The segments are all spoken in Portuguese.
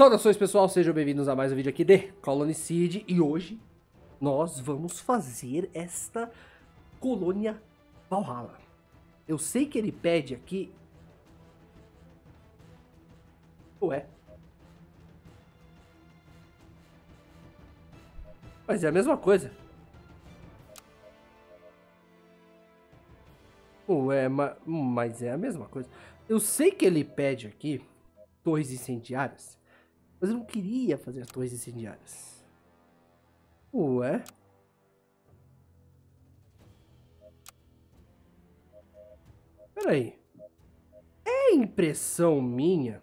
Saudações pessoal, sejam bem-vindos a mais um vídeo aqui de Colony Seed e hoje nós vamos fazer esta colônia Valhalla. Eu sei que ele pede aqui... Ué? Mas é a mesma coisa. Ué, mas é a mesma coisa. Eu sei que ele pede aqui torres incendiárias. Mas eu não queria fazer torres incendiárias. Ué? Peraí. É impressão minha?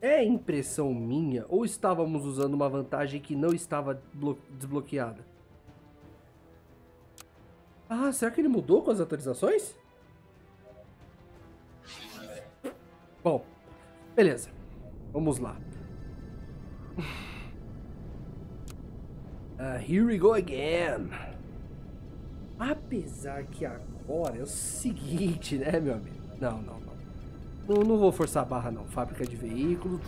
É impressão minha? Ou estávamos usando uma vantagem que não estava desbloqueada? Ah, será que ele mudou com as atualizações? Beleza. Vamos lá. Uh, here we go again. Apesar que agora é o seguinte, né, meu amigo? Não, não, não. Não, não vou forçar a barra, não. Fábrica de veículos.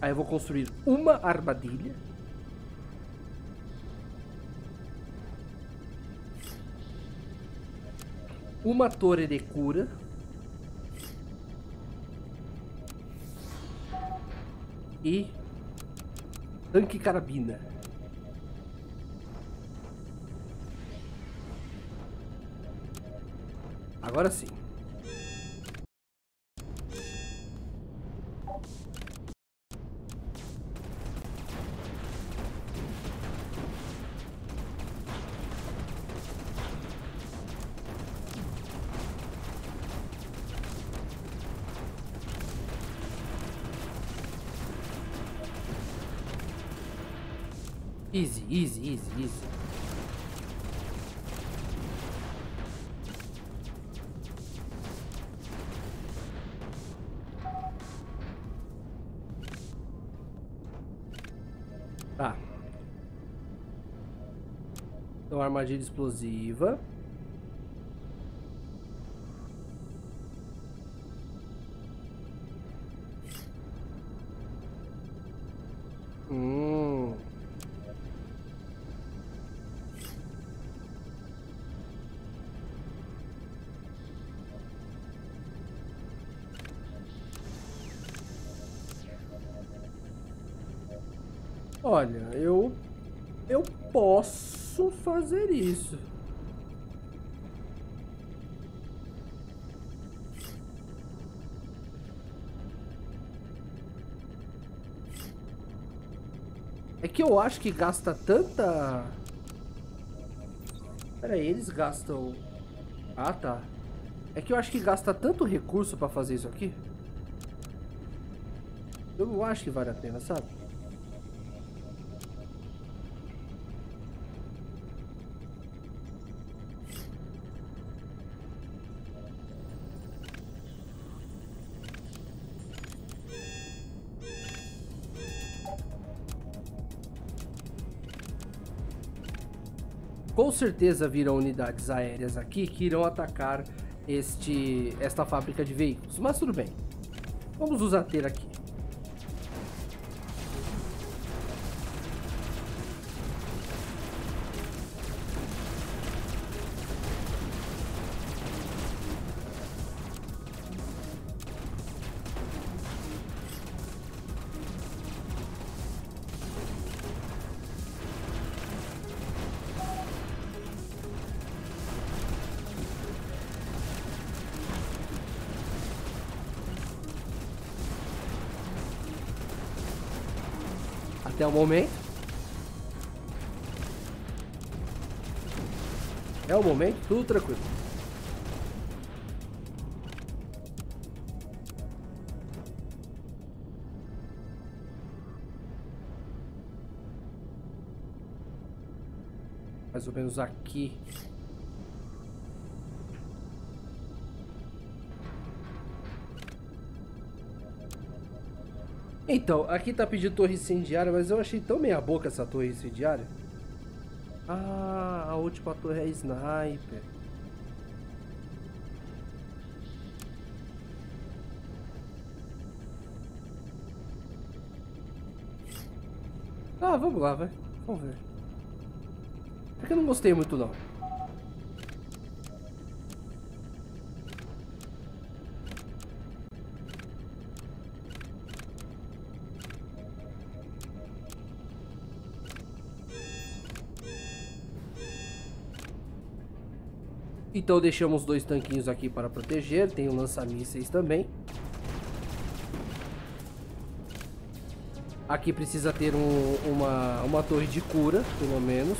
Aí eu vou construir uma armadilha. Uma torre de cura. E tanque carabina. Agora sim. Easy, easy, easy, easy. Tá. Então, armadilha explosiva. Fazer isso. É que eu acho que gasta tanta... Pera eles gastam... Ah, tá. É que eu acho que gasta tanto recurso pra fazer isso aqui. Eu não acho que vale a pena, sabe? Certeza virão unidades aéreas aqui que irão atacar este, esta fábrica de veículos, mas tudo bem. Vamos usar ter aqui. Até o momento. É o momento, tudo tranquilo. Mais ou menos aqui. Então, aqui tá pedindo torre incendiária, mas eu achei tão meia boca essa torre incendiária. Ah, a última torre é sniper. Ah, vamos lá, vai. Vamos ver. É que eu não gostei muito não. Então deixamos dois tanquinhos aqui para proteger. Tem um lança-mísseis também. Aqui precisa ter um, uma, uma torre de cura, pelo menos.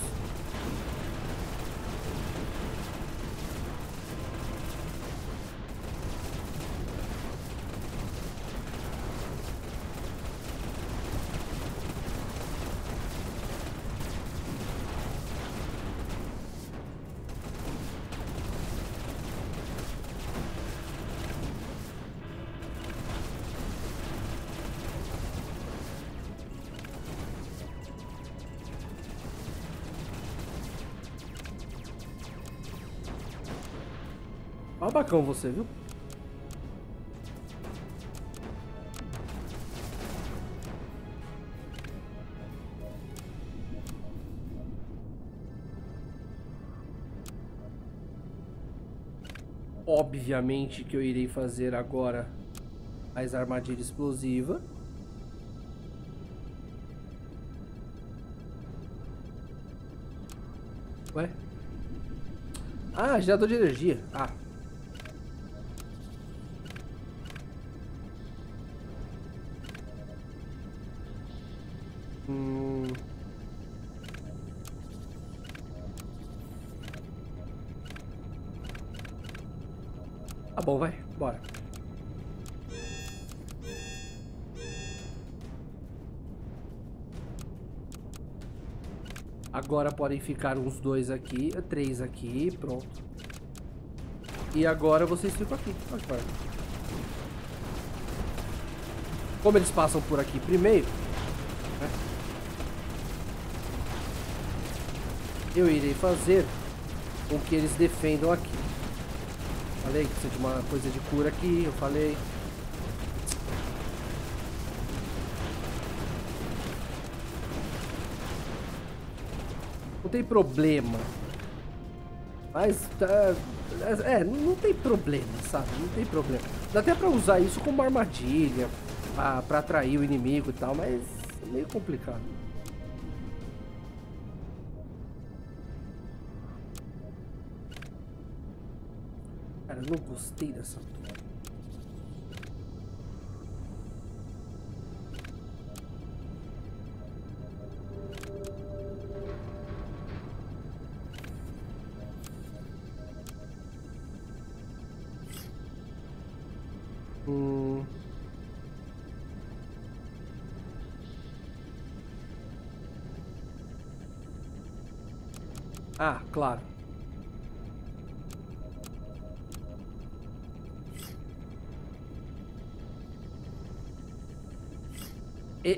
Babacão você, viu? Obviamente que eu irei fazer agora as armadilhas explosiva. Ué? Ah, gerador de energia. Ah, Agora podem ficar uns dois aqui, três aqui, pronto. E agora vocês ficam aqui. Como eles passam por aqui primeiro, né? eu irei fazer com que eles defendam aqui. Falei que precisa de uma coisa de cura aqui, eu falei. Tem problema. Mas tá. É, não tem problema, sabe? Não tem problema. Dá até pra usar isso como armadilha, pra, pra atrair o inimigo e tal, mas é meio complicado. Cara, eu não gostei dessa.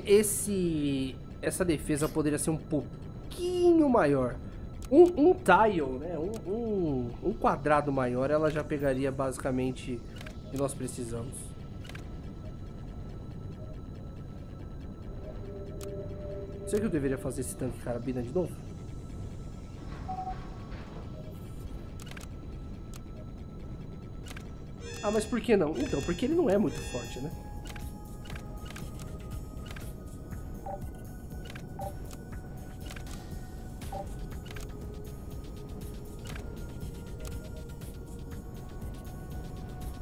Esse essa defesa poderia ser um pouquinho maior. Um, um tile, né? Um, um, um, quadrado maior, ela já pegaria basicamente o que nós precisamos. Será que eu deveria fazer esse tanque carabina de novo? Ah, mas por que não? Então, porque ele não é muito forte, né?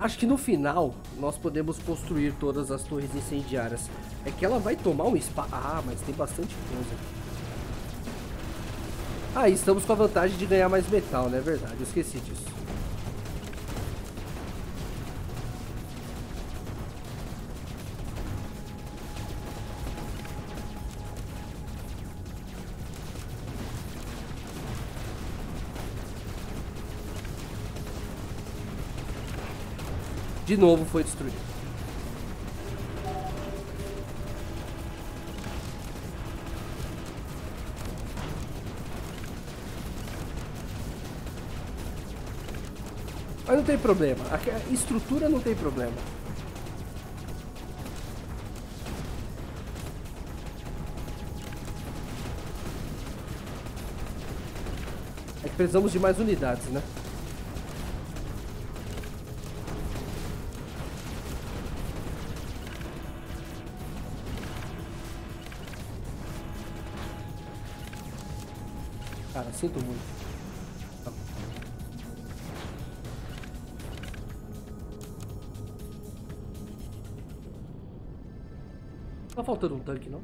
Acho que no final nós podemos construir todas as torres incendiárias. É que ela vai tomar um spa... Ah, mas tem bastante coisa. Ah, estamos com a vantagem de ganhar mais metal, né? É verdade, eu esqueci disso. de novo foi destruído. Mas não tem problema, a estrutura não tem problema. É que precisamos de mais unidades, né? Sinto muito. Tá faltando um tanque, não?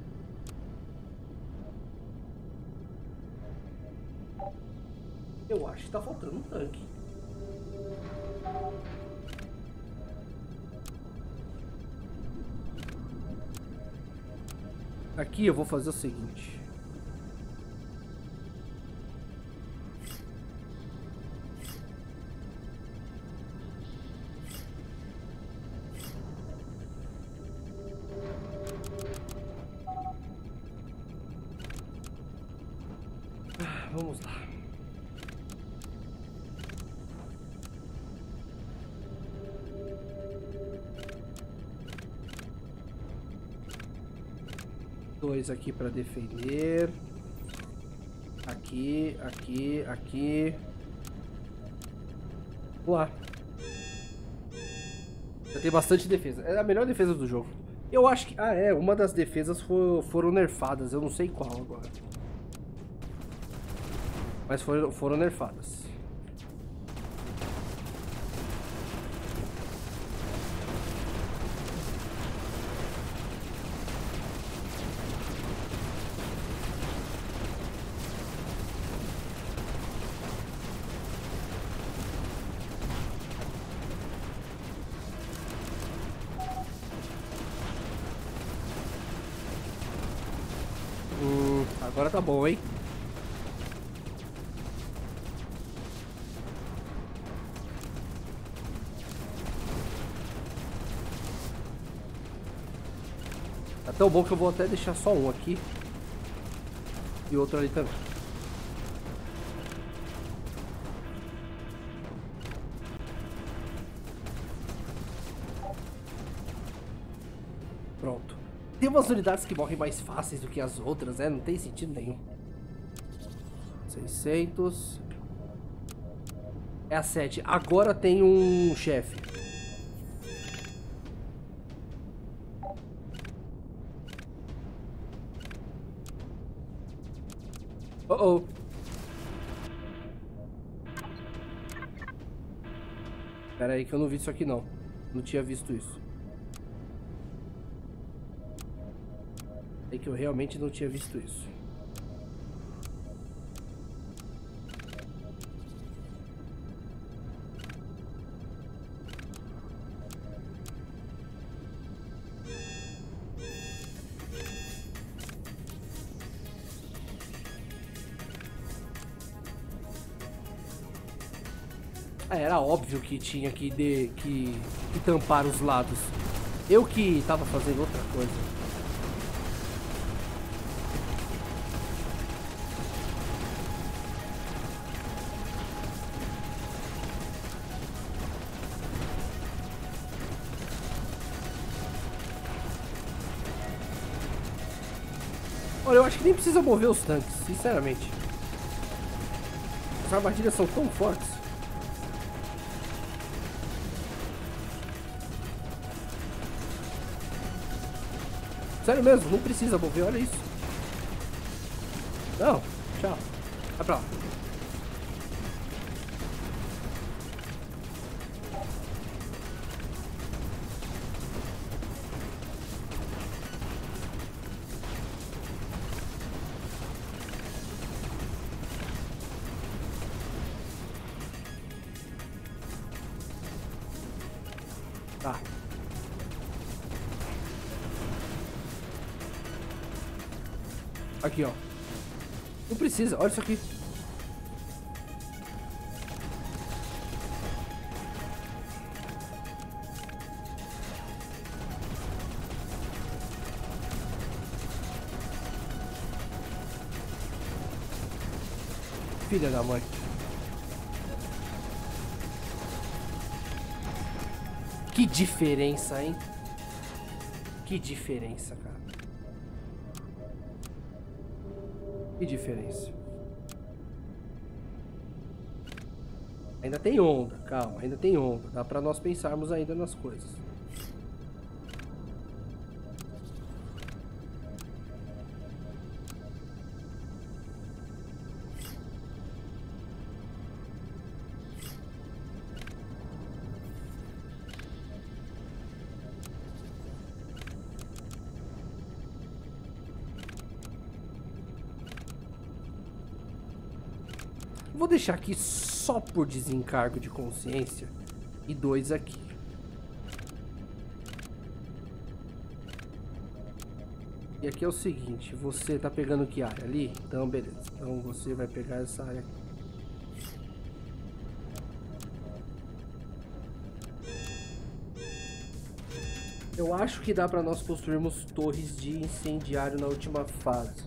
Eu acho que tá faltando um tanque. Aqui eu vou fazer o seguinte. Vamos lá. Dois aqui para defender. Aqui, aqui, aqui. Vamos lá. Já tem bastante defesa. É a melhor defesa do jogo. Eu acho que... Ah, é. Uma das defesas for, foram nerfadas. Eu não sei qual agora. Mas foram, foram nerfadas. Hum, agora tá bom, hein? Tão bom que eu vou até deixar só um aqui. E outro ali também. Pronto. Tem umas unidades que morrem mais fáceis do que as outras, né? Não tem sentido nenhum. 600. É a 7. Agora tem um chefe. Oh. Pera aí que eu não vi isso aqui não. Não tinha visto isso. É que eu realmente não tinha visto isso. Ah, era óbvio que tinha que, de, que, que tampar os lados. Eu que tava fazendo outra coisa. Olha, eu acho que nem precisa mover os tanques, sinceramente. As armadilhas são tão fortes. Sério mesmo, não precisa mover, olha isso. Não, tchau. Vai pra lá. Precisa, olha isso aqui. Filha da mãe. Que diferença, hein? Que diferença, cara. e diferença. Ainda tem onda, calma, ainda tem onda. Dá para nós pensarmos ainda nas coisas. Deixar aqui só por desencargo de consciência e dois aqui. E aqui é o seguinte, você tá pegando que área ali? Então, beleza. Então você vai pegar essa área aqui. Eu acho que dá para nós construirmos torres de incendiário na última fase,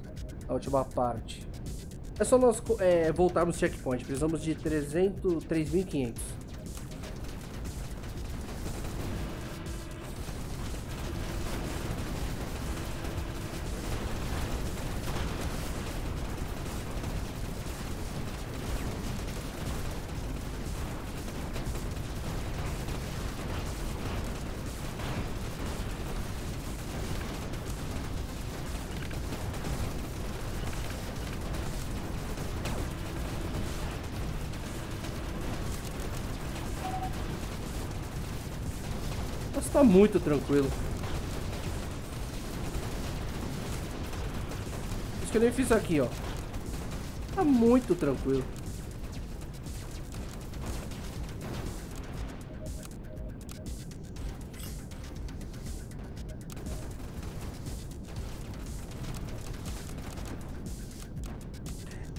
na última parte. É só nós é, voltarmos checkpoint. Precisamos de 300, 3.500. tá muito tranquilo. Isso que eu nem fiz aqui, ó. Tá muito tranquilo.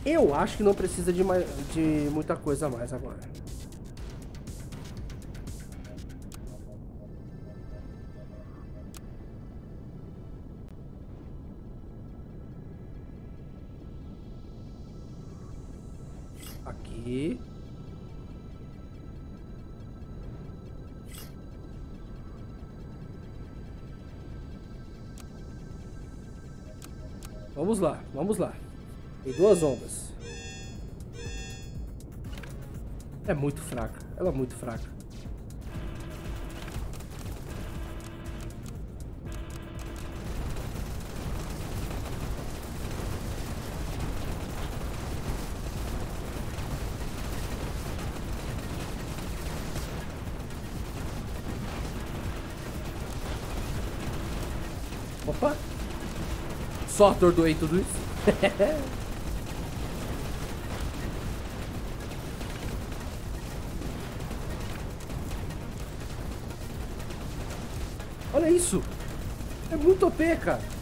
Eu acho que não precisa de, mais, de muita coisa mais agora. Vamos lá, vamos lá. Tem duas ondas. É muito fraca. Ela é muito fraca. Só atordoei tudo isso. Olha isso. É muito OP, cara.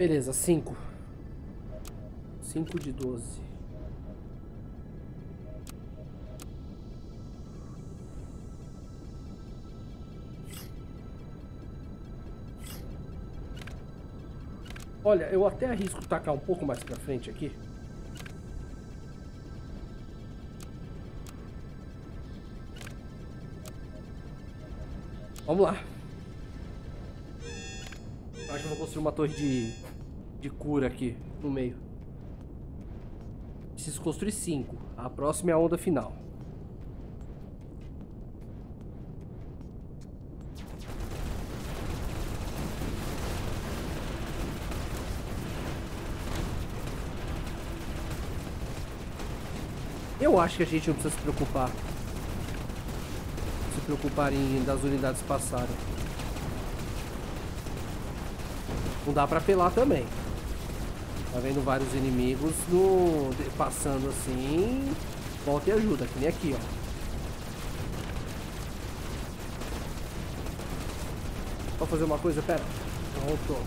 Beleza, 5. 5 de 12. Olha, eu até arrisco tacar um pouco mais pra frente aqui. Vamos lá. Acho que eu vou construir uma torre de de cura aqui no meio. Preciso construir cinco. A próxima é a onda final. Eu acho que a gente não precisa se preocupar. Se preocupar em das unidades passarem. Não dá pra apelar também. Tá vendo vários inimigos no, passando assim. Volta e ajuda, que nem aqui, ó. Vou fazer uma coisa, pera. Voltou.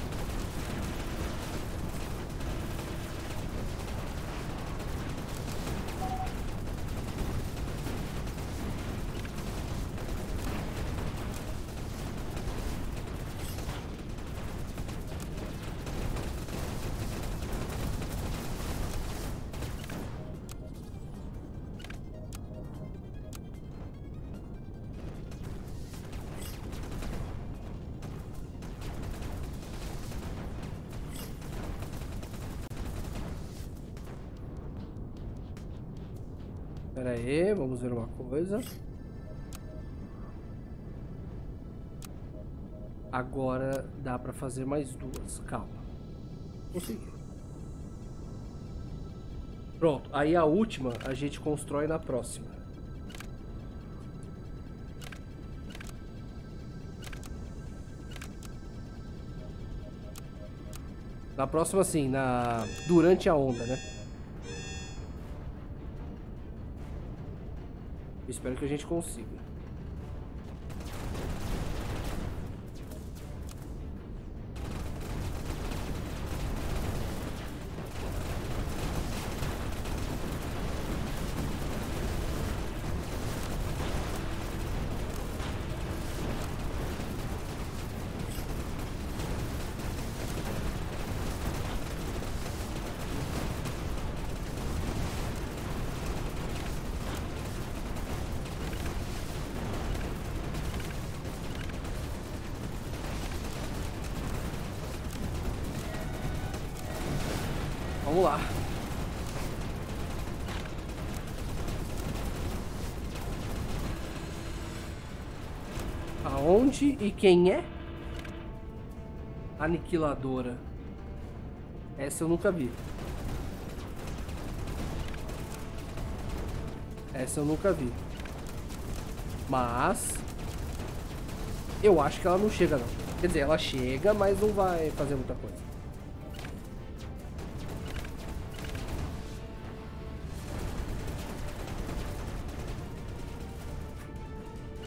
Pera aí, vamos ver uma coisa. Agora dá pra fazer mais duas. Calma. Consegui. Pronto. Aí a última a gente constrói na próxima. Na próxima sim, na durante a onda, né? Espero que a gente consiga. Vamos lá. Aonde e quem é? Aniquiladora. Essa eu nunca vi. Essa eu nunca vi. Mas... Eu acho que ela não chega não. Quer dizer, ela chega, mas não vai fazer muita coisa.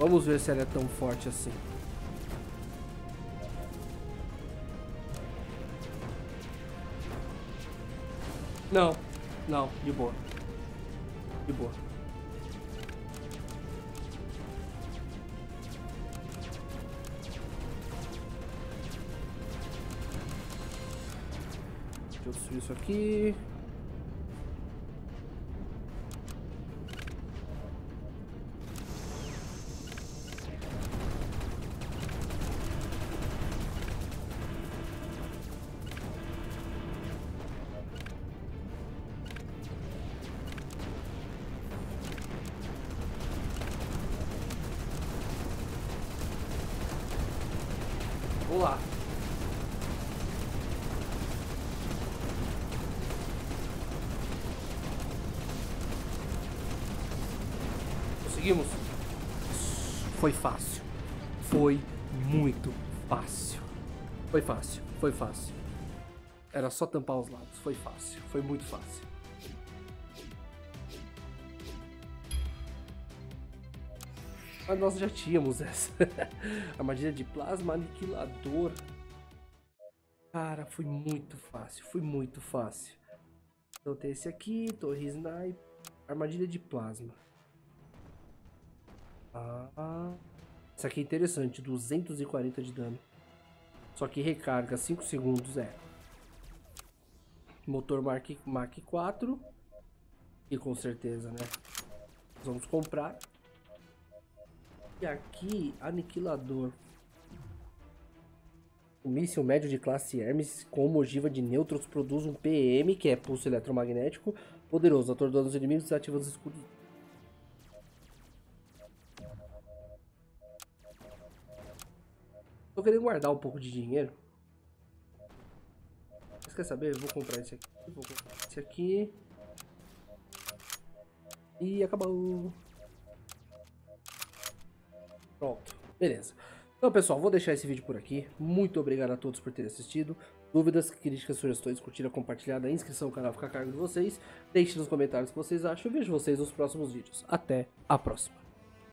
Vamos ver se ela é tão forte assim. Não, não, de boa. De boa. Deixa eu subir isso aqui. Conseguimos? Foi fácil. Foi muito fácil. Foi fácil, foi fácil. Era só tampar os lados. Foi fácil, foi muito fácil. Mas nós já tínhamos essa. Armadilha de plasma aniquilador. Cara, foi muito fácil. Foi muito fácil. Então tem esse aqui, torre sniper. Armadilha de plasma. Ah, isso aqui é interessante. 240 de dano. Só que recarga 5 segundos, é. Motor Mark, Mark 4. E com certeza, né? Vamos comprar. E aqui, aniquilador. O míssil médio de classe Hermes com ogiva de nêutrons produz um PM, que é pulso eletromagnético, poderoso, atordoando os inimigos e desativando os escudos. Tô querendo guardar um pouco de dinheiro. Mas quer saber? Eu vou comprar esse aqui. Vou comprar esse aqui. E acabou. Pronto, beleza. Então, pessoal, vou deixar esse vídeo por aqui. Muito obrigado a todos por terem assistido. Dúvidas, críticas, sugestões, curtida, compartilhada, inscrição no canal fica a cargo de vocês. Deixe nos comentários o que vocês acham e vejo vocês nos próximos vídeos. Até a próxima.